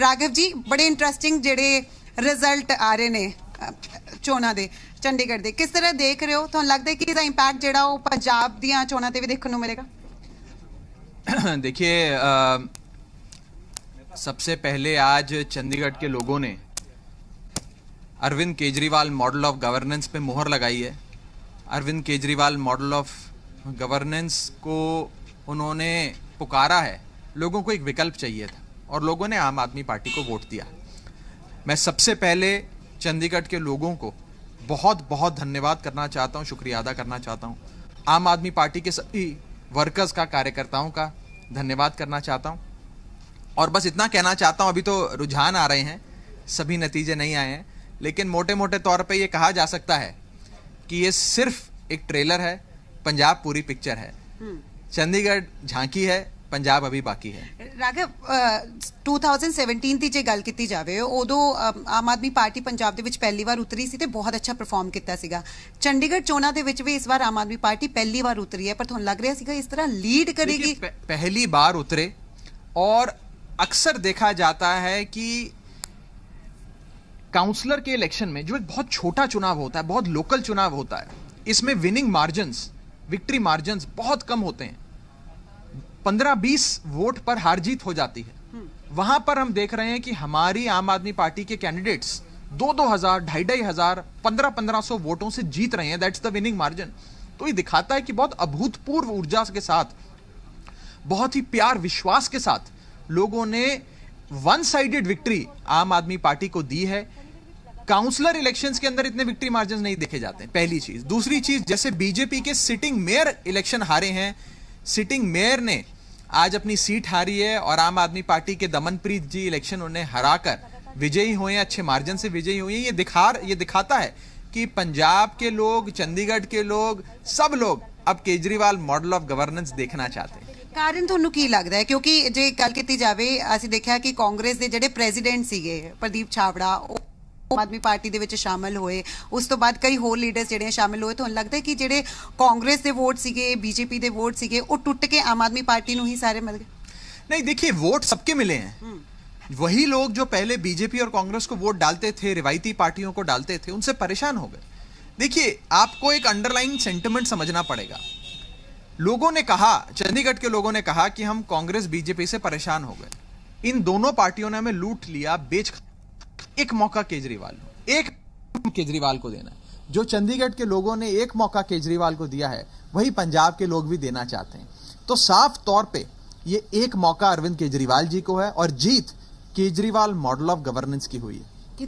ਰਾਘਵ ਜੀ ਬੜੇ ਇੰਟਰਸਟਿੰਗ ਜਿਹੜੇ ਰਿਜ਼ਲਟ ਆ ਰਹੇ ਨੇ ਅ, ਚੋਣਾਂ ਦੇ ਚੰਡੀਗੜ੍ਹ ਦੇ ਕਿਸ ਤਰ੍ਹਾਂ ਦੇਖ ਰਹੇ ਹੋ ਤੁਹਾਨੂੰ ਲੱਗਦਾ ਹੈ ਕਿ ਇਹਦਾ ਇੰਪੈਕਟ ਜਿਹੜਾ ਉਹ ਪੰਜਾਬ ਦੀਆਂ ਚੋਣਾਂ ਤੇ ਵੀ ਦੇਖਣ ਨੂੰ ਮਿਲੇਗਾ देखिए अ, सबसे पहले आज चंडीगढ़ के लोगों ने Arvind Kejriwal model of governance पे मोहर लगाई है Arvind Kejriwal model of governance को उन्होंने पुकारा है लोगों को एक विकल्प चाहिए था और लोगों ने आम आदमी पार्टी को वोट दिया। मैं सबसे पहले चंडीगढ़ के लोगों को बहुत बहुत धन्यवाद करना चाहता हूँ शुक्रिया अदा करना चाहता हूँ। आम आदमी पार्टी के सभी वर्कर्स का कार्यकर्ताओं का धन्यवाद करना चाहता हूँ। और बस इतना कहना चाहता हूँ अभी तो रुझान आ रहे हैं सभी नतीजे नहीं आए हैं लेकिन मोटे मोटे तौर पे ये कहा जा सकता है कि ये सिर्फ़ एक ट्रेलर है पंजाब पूरी पिक्चर है। चंडीगढ़ झांकी है पंजाब अभी बाकी है। ਰਾਘਵ ਅ, 2017 ਦੀ ਜੇ ਗੱਲ ਕੀਤੀ ਜਾਵੇ ਉਦੋਂ ਅ, ਆਮ ਆਦਮੀ ਪਾਰਟੀ ਪੰਜਾਬ ਦੇ ਵਿੱਚ ਪਹਿਲੀ ਵਾਰ ਉਤਰੀ ਸੀ ਤੇ ਬਹੁਤ ਅੱਛਾ ਪਰਫਾਰਮ ਕੀਤਾ ਸੀਗਾ ਚੰਡੀਗੜ੍ਹ ਚੋਣਾਂ ਦੇ ਵਿੱਚ ਵੀ ਇਸ ਵਾਰ ਆਮ ਆਦਮੀ ਪਾਰਟੀ ਪਹਿਲੀ ਵਾਰ ਉਤਰੀ ਹੈ ਪਰ ਤੁਹਾਨੂੰ ਲੱਗ ਰਿਹਾ ਸੀਗਾ ਇਸ ਤਰ੍ਹਾਂ ਲੀਡ ਕਰੇਗੀ देखिए, प- पहली बार उतरे और अक्सर देखा जाता है कि काउंसलर के इलेक्शन में जो एक बहुत छोटा चुनाव होता है बहुत लोकल चुनाव होता है इसमें विनिंग मार्जिन्स विक्ट्री मार्जिन्स बहुत कम होते हैं पंद्रह बीस वोट पर हार जीत हो जाती है। वहाँ पर हम देख रहे हैं कि हमारी आम आदमी पार्टी के कैंडिडेट्स दो दो हज़ार ढाई ढाई हज़ार पंद्रह पंद्रह सौ वोटों से जीत रहे हैं। दैट्स द विनिंग मार्जिन तो ये दिखाता है कि बहुत अभूतपूर्व ऊर्जा के साथ, बहुत ही प्यार विश्वास के साथ लोगों ने वन साइडेड विक्ट्री आम आदमी पार्टी को दी है। काउंसलर इलेक्शंस के अंदर इतने विक्ट्री मार्जिन नहीं देखे जाते हैं। पहली चीज़। दूसरी चीज़, जैसे बीजेपी के सिटिंग मेयर इलेक्शन हारे हैं सिटिंग मेयर ने आज अपनी सीट हारी है और आम आदमी पार्टी के दमनप्रीत जी इलेक्शन उन्हें हराकर विजयी हुए हैं अच्छे मार्जिन से विजयी हुए हैं ये दिखा ये दिखाता है कि पंजाब के लोग चंडीगढ़ के लोग सब लोग अब केजरीवाल मॉडल ऑफ गवर्नेंस देखना चाहते हैं ਕਾਰਨ ਤੁਹਾਨੂੰ ਕੀ ਲੱਗਦਾ ਹੈ ਕਿਉਂਕਿ ਜੇ ਗੱਲ ਕੀਤੀ ਜਾਵੇ ਅਸੀਂ ਦੇਖਿਆ ਕਿ ਕਾਂਗਰਸ ਦੇ ਜਿਹੜੇ ਪ੍ਰੈਜ਼ੀਡੈਂਟ ਸੀਗੇ ਪ੍ਰਦੀਪ ਛਾਵੜਾ ਉਹ ਆਮ ਆਦਮੀ ਪਾਰਟੀ ਦੇ ਵਿੱਚ ਸ਼ਾਮਲ ਹੋਏ ਉਸ ਤੋਂ ਬਾਅਦ ਕਈ ਹੋਰ ਲੀਡਰਸ ਜਿਹੜੇ ਸ਼ਾਮਲ ਹੋਏ ਤੁਹਾਨੂੰ ਲੱਗਦਾ ਹੈ ਕਿ ਜਿਹੜੇ ਕਾਂਗਰਸ ਦੇ ਵੋਟ ਸੀਗੇ ਬੀਜੇਪੀ ਦੇ ਵੋਟ ਸੀਗੇ ਉਹ ਟੁੱਟ ਕੇ ਆਮ ਆਦਮੀ ਪਾਰਟੀ ਨੂੰ ਹੀ ਸਾਰੇ ਮਿਲ ਗਏ नहीं देखिए वोट सबके मिले हैं वही लोग जो पहले बीजेपी और कांग्रेस को वोट डालते थे रिवायती पार्टियों को डालते थे उनसे परेशान हो गए देखिए आपको एक अंडरलाइन सेंटिमेंट समझना पड़ेगा लोगों ने कहा चंडीगढ़ के लोगों ने कहा कि हम कांग्रेस बीजेपी से परेशान हो गए इन दोनों पार्टियों ने हमें लूट लिया बेच एक मौका केजरीवाल एक केजरीवाल को देना है। जो चंडीगढ़ के लोगों ने एक मौका केजरीवाल को दिया है, वही पंजाब के लोग भी देना चाहते हैं। तो साफ़ तौर पे ये एक मौका अरविंद केजरीवाल जी को है और जीत केजरीवाल मॉडल ऑफ़ गवर्नेंस की हुई है।